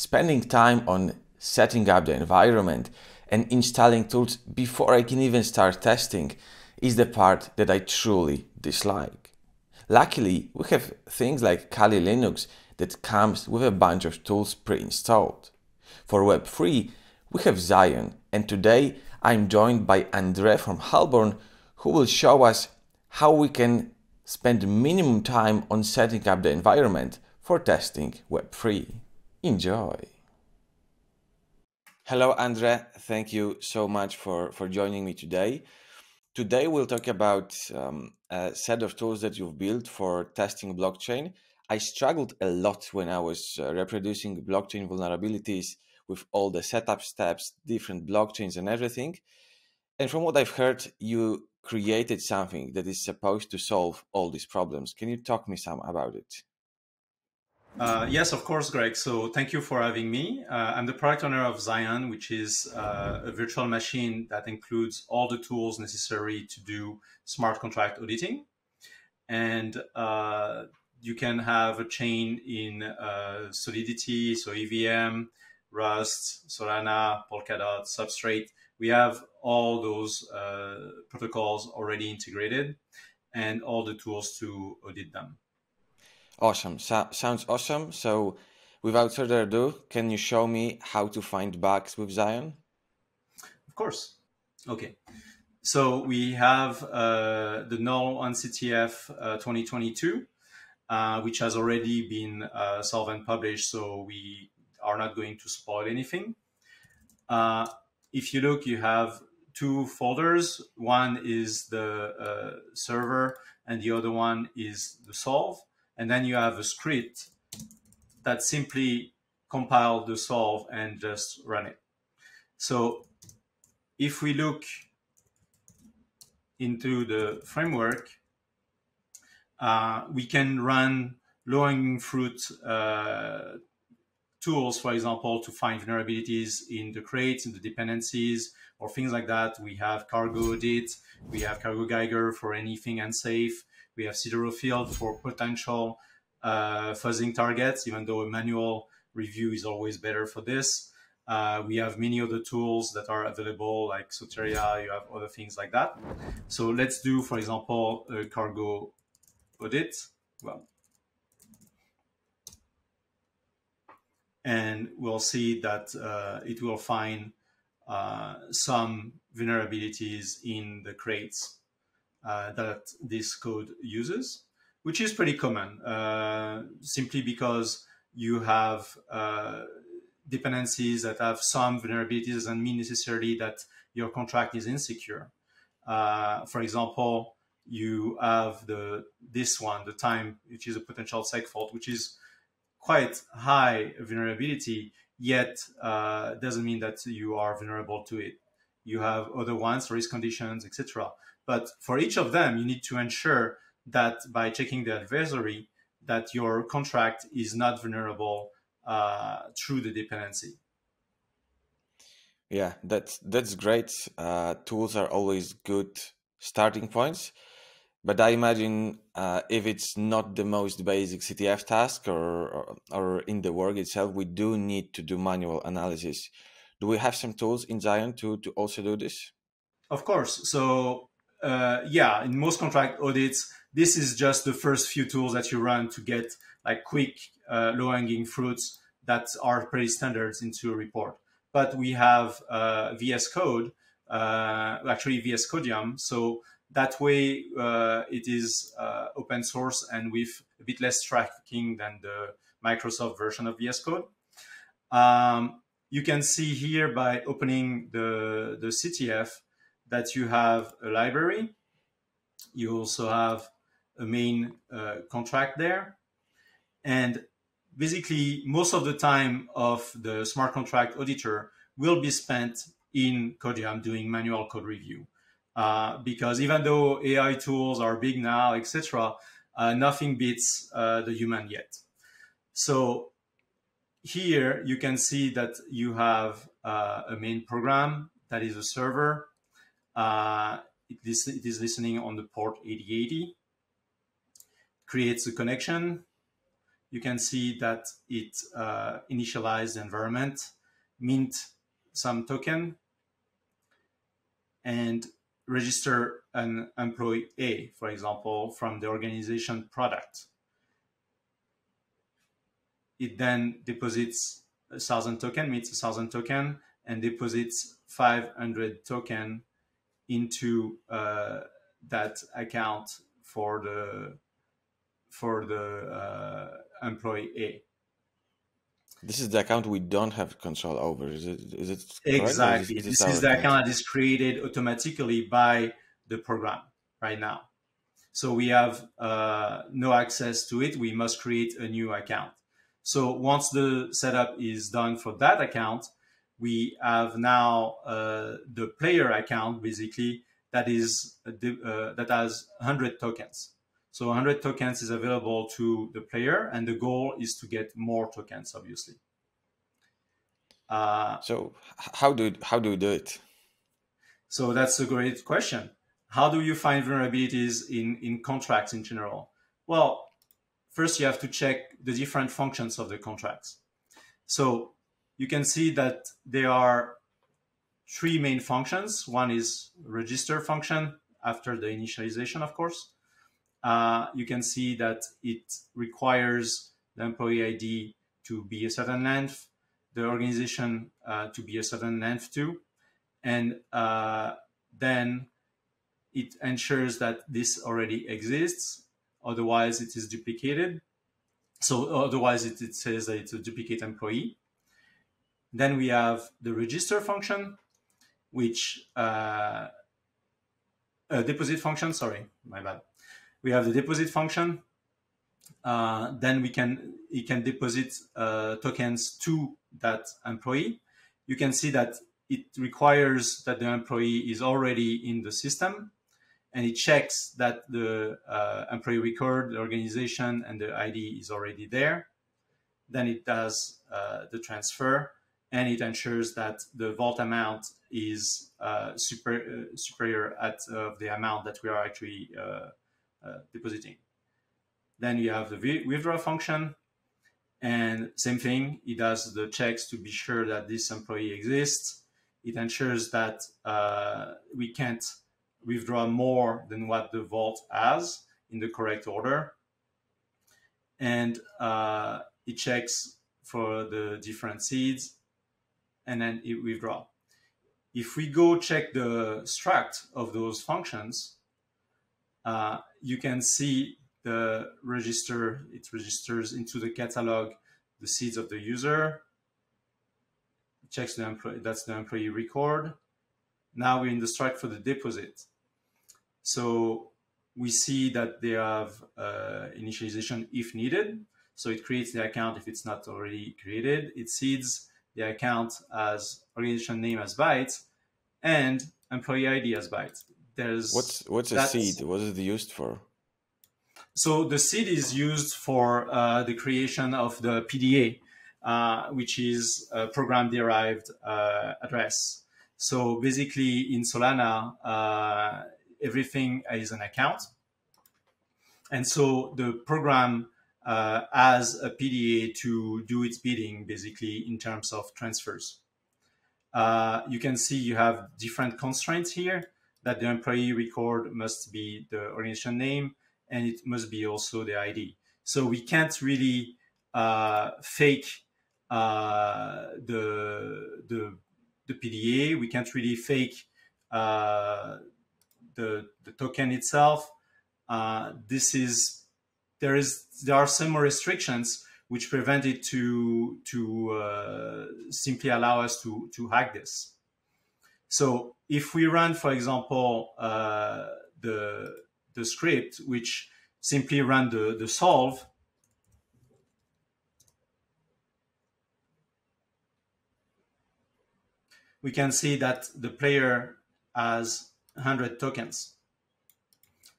spending time on setting up the environment and installing tools before I can even start testing is the part that I truly dislike. Luckily, we have things like Kali Linux that comes with a bunch of tools pre-installed. For Web3, we have ZIION, and today I'm joined by Andre from Halborn, who will show us how we can spend minimum time on setting up the environment for testing Web3. Enjoy! Hello, Andre. Thank you so much for, for joining me today. Today, we'll talk about um, a set of tools that you've built for testing blockchain. I struggled a lot when I was uh, reproducing blockchain vulnerabilities with all the setup steps, different blockchains, and everything. And from what I've heard, you created something that is supposed to solve all these problems. Can you talk me some about it? Uh, yes, of course, Greg. So thank you for having me. Uh, I'm the product owner of ZIION, which is uh, a virtual machine that includes all the tools necessary to do smart contract auditing. And uh, you can have a chain in uh, Solidity, so EVM, Rust, Solana, Polkadot, Substrate. We have all those protocols already integrated and all the tools to audit them. Awesome. So, sounds awesome. So, without further ado, can you show me how to find bugs with ZIION? Of course. Okay. So we have uh, the N1CTF uh, 2022, uh, which has already been uh, solved and published. So we are not going to spoil anything. Uh, if you look, you have two folders. One is the uh, server, and the other one is the solve and then you have a script that simply compile the solve and just run it. So if we look into the framework, uh, we can run low-hanging fruit uh, tools, for example, to find vulnerabilities in the crates, in the dependencies, or things like that. We have cargo audit, we have cargo Geiger for anything unsafe, we have siderophile for potential uh, fuzzing targets, even though a manual review is always better for this. Uh, we have many other tools that are available, like Soteria. You have other things like that. So let's do, for example, a cargo audit. Well, and we'll see that uh, it will find uh, some vulnerabilities in the crates uh, that this code uses, which is pretty common, uh, simply because you have uh, dependencies that have some vulnerabilities doesn't mean necessarily that your contract is insecure. Uh, for example, you have the this one, the time, which is a potential seg fault, which is quite high vulnerability, yet uh, doesn't mean that you are vulnerable to it. You have other ones, risk conditions, etc. But for each of them, you need to ensure that by checking the advisory, that your contract is not vulnerable uh, through the dependency. Yeah, that's that's great. Uh, tools are always good starting points, but I imagine uh, if it's not the most basic CTF task or, or, or in the work itself, we do need to do manual analysis. Do we have some tools in ZIION to to also do this? Of course. So uh, yeah, in most contract audits, this is just the first few tools that you run to get like quick uh, low-hanging fruits that are pretty standards into a report. But we have uh, VS Code, uh, actually VS Codium, so that way uh, it is uh, open source and with a bit less tracking than the Microsoft version of VS Code. Um, you can see here by opening the, the CTF that you have a library. You also have a main uh, contract there. And basically, most of the time of the smart contract auditor will be spent in Codium doing manual code review. Uh, because even though AI tools are big now, etc., uh, nothing beats uh, the human yet. So here you can see that you have uh, a main program that is a server it, is, it is listening on the port 8080, creates a connection, you can see that it uh, initialized the environment, mint some token, and register an employee A, for example, from the organization product. It then deposits a thousand token, meets a thousand token, and deposits 500 token into uh, that account for the for the uh, employee A. This is the account we don't have control over. Is it? Is it exactly? Is, is this is the account that is created automatically by the program right now. So we have uh, no access to it. We must create a new account. So once the setup is done for that account, we have now uh, the player account basically that is uh, that has 100 tokens. So 100 tokens is available to the player, and the goal is to get more tokens, obviously. Uh, so how do how do you do it? So that's a great question. How do you find vulnerabilities in in contracts in general? Well, first you have to check the different functions of the contracts. So you can see that there are three main functions. One is register function after the initialization, of course uh, you can see that it requires the employee ID to be a certain length, the organization uh, to be a certain length too, and uh, then it ensures that this already exists. Otherwise, it is duplicated. So otherwise, it, it says that it's a duplicate employee. Then we have the register function, which uh, deposit function. Sorry, my bad we have the deposit function. Uh, then we can it can deposit uh, tokens to that employee. You can see that it requires that the employee is already in the system, and it checks that the uh, employee record, the organization, and the ID is already there. Then it does uh, the transfer, and it ensures that the vault amount is uh, super, uh, superior at the amount that we are actually uh, depositing. Then you have the withdraw function, and same thing, it does the checks to be sure that this employee exists. It ensures that uh, we can't withdraw more than what the vault has in the correct order. And uh, it checks for the different seeds and then it withdraw. If we go check the struct of those functions, uh, you can see the register, it registers into the catalog the seeds of the user, checks the employee, that's the employee record. Now we're in the struct for the deposit. So we see that they have uh, initialization if needed. So it creates the account if it's not already created. It seeds the account as organization name as bytes and employee ID as bytes there's what's what's a seed? What is it used for? So the seed is used for uh, the creation of the PDA, uh, which is a program derived uh, address. So basically, in Solana, uh, everything is an account, and so the program uh, has a PDA to do its bidding, basically in terms of transfers. Uh, you can see you have different constraints here that the employee record must be the organization name and it must be also the ID. So we can't really uh, fake uh, the, the, the PDA. We can't really fake uh, the, the token itself. Uh, this is there is there are some more restrictions which prevent it to to uh, simply allow us to to hack this. So if we run, for example, uh, the, the script, which simply run the, the solve, we can see that the player has 100 tokens.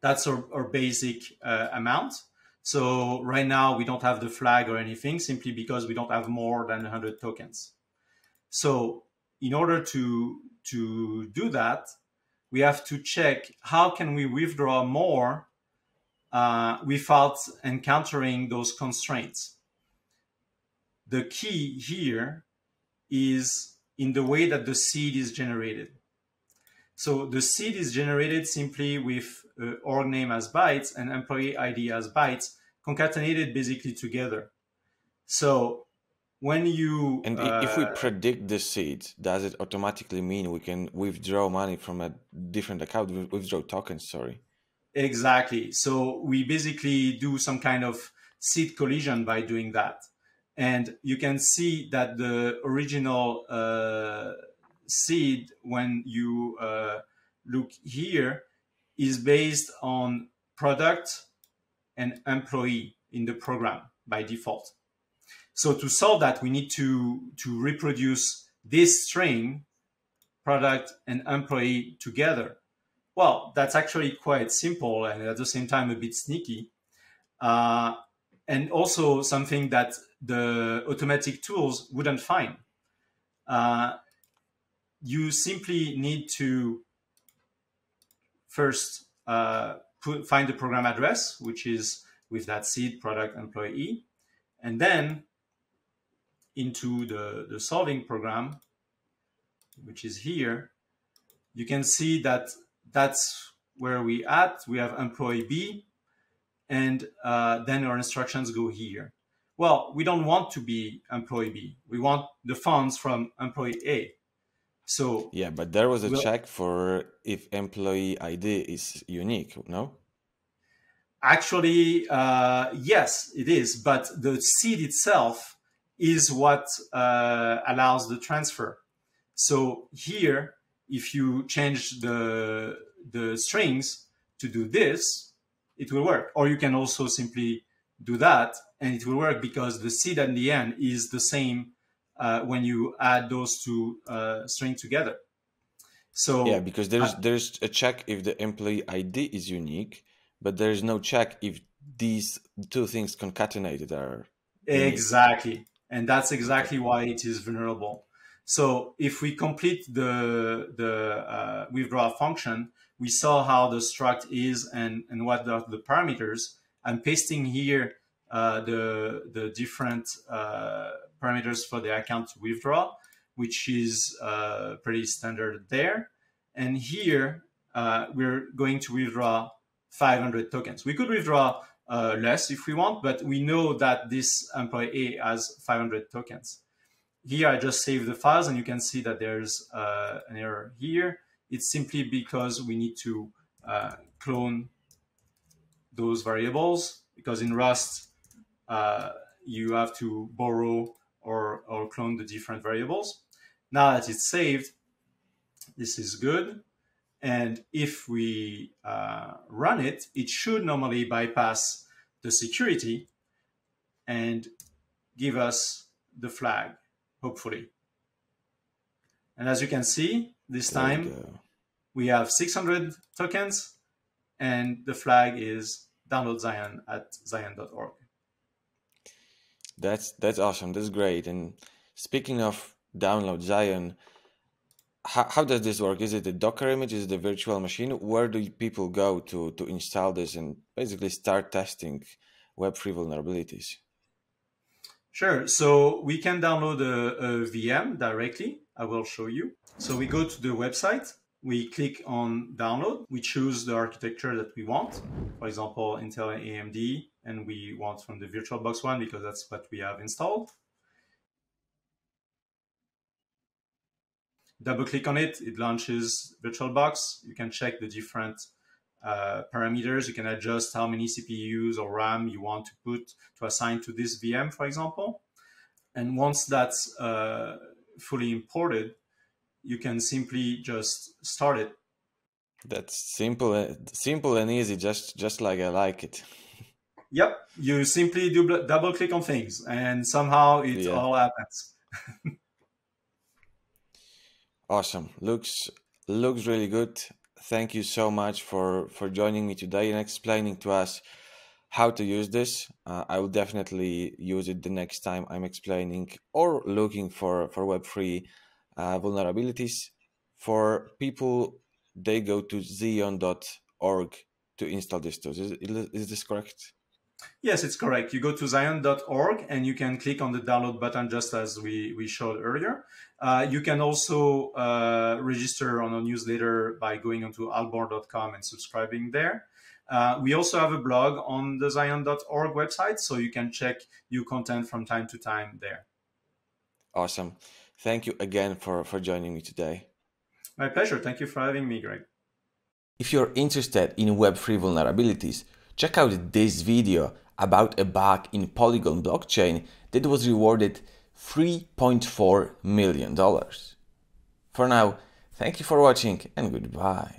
That's our, our basic uh, amount. So right now we don't have the flag or anything simply because we don't have more than 100 tokens. So in order to to do that, we have to check how can we withdraw more uh, without encountering those constraints. the key here is in the way that the seed is generated. So the seed is generated simply with uh, org name as bytes and employee ID as bytes, concatenated basically together. So when you and uh, if we uh, predict the seed, does it automatically mean we can withdraw money from a different account, withdraw tokens? Sorry. Exactly. So we basically do some kind of seed collision by doing that. And you can see that the original uh, seed, when you uh, look here, is based on product and employee in the program by default. So to solve that, we need to, to reproduce this string, product and employee together. Well, that's actually quite simple and at the same time a bit sneaky. Uh, and also something that the automatic tools wouldn't find. Uh, you simply need to first uh, put, find the program address, which is with that seed product employee, and then into the, the solving program, which is here, you can see that that's where we at. We have employee B, and uh, then our instructions go here. Well, we don't want to be employee B. We want the funds from employee A. So yeah, but there was a we'll, check for if employee ID is unique, no? Actually, uh, yes, it is. But the seed itself is what uh, allows the transfer. So here, if you change the the strings to do this, it will work. Or you can also simply do that, and it will work because the seed at the end is the same uh, when you add those two uh, strings together. So yeah, because there's uh, there's a check if the employee ID is unique, but there is no check if these two things concatenated are exactly, unique. and that's exactly why it is vulnerable. So if we complete the the uh, withdraw function, we saw how the struct is and and what are the parameters. I'm pasting here uh, the the different uh, parameters for the account to withdraw, which is uh, pretty standard there. And here uh, we're going to withdraw 500 tokens. We could withdraw uh, less if we want, but we know that this employee A has 500 tokens. Here I just save the files and you can see that there's uh, an error here. It's simply because we need to uh, clone those variables because in Rust, uh, you have to borrow or, or clone the different variables. Now that it's saved, this is good. And if we uh, run it, it should normally bypass the security and give us the flag, hopefully. And as you can see, this time we have 600 tokens and the flag is download ZIION at ziion.org. That's that's awesome. That's great. And speaking of download ZIION, how, how does this work? Is it a Docker image? Is it a virtual machine? Where do people go to to install this and basically start testing Web3 vulnerabilities? Sure. So we can download a, a VM directly. I will show you. So we go to the website we click on download. We choose the architecture that we want. For example, Intel AMD, and we want from the VirtualBox one because that's what we have installed. Double click on it, it launches VirtualBox. You can check the different uh, parameters. You can adjust how many CPUs or RAM you want to put to assign to this VM, for example. And once that's uh, fully imported, you can simply just start it. That's simple, simple and easy, just just like I like it. Yep, you simply double, double click on things, and somehow it yeah. all happens. awesome, looks looks really good. Thank you so much for for joining me today and explaining to us how to use this. Uh, I will definitely use it the next time I'm explaining or looking for for Web three uh, vulnerabilities. For people, they go to ziion.org to install these tools. Is, is this correct? Yes, it's correct. You go to ziion.org and you can click on the download button just as we, we showed earlier. Uh, you can also uh, register on our newsletter by going onto halborn.com and subscribing there. Uh, we also have a blog on the ziion.org website, so you can check new content from time to time there. Awesome. Thank you again for, for joining me today. My pleasure. Thank you for having me, Greg. If you're interested in Web3 vulnerabilities, check out this video about a bug in Polygon blockchain that was rewarded $3.4 million. For now, thank you for watching and goodbye.